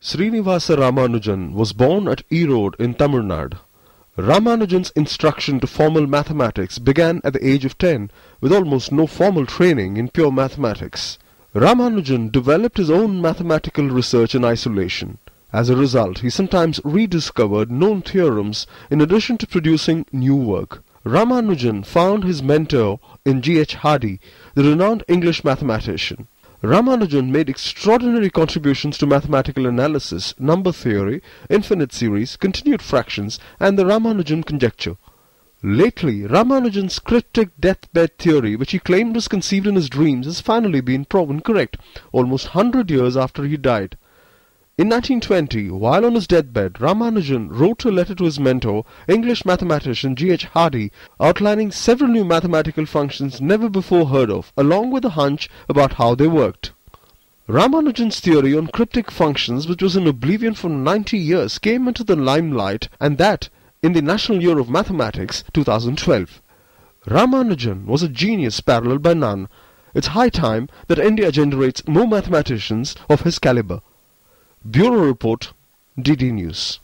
Srinivasa Ramanujan was born at Erode in Tamil Nadu. Ramanujan's instruction to formal mathematics began at the age of 10 with almost no formal training in pure mathematics. Ramanujan developed his own mathematical research in isolation. As a result, he sometimes rediscovered known theorems in addition to producing new work. Ramanujan found his mentor in G. H. Hardy, the renowned English mathematician. Ramanujan made extraordinary contributions to mathematical analysis, number theory, infinite series, continued fractions, and the Ramanujan conjecture. Lately, Ramanujan's cryptic deathbed theory, which he claimed was conceived in his dreams, has finally been proven correct, almost 100 years after he died. In 1920, while on his deathbed, Ramanujan wrote a letter to his mentor, English mathematician G. H. Hardy, outlining several new mathematical functions never before heard of, along with a hunch about how they worked. Ramanujan's theory on cryptic functions, which was in oblivion for 90 years, came into the limelight, and that in the National Year of Mathematics 2012. Ramanujan was a genius paralleled by none. It's high time that India generates more mathematicians of his caliber. Bureau Report, DD News.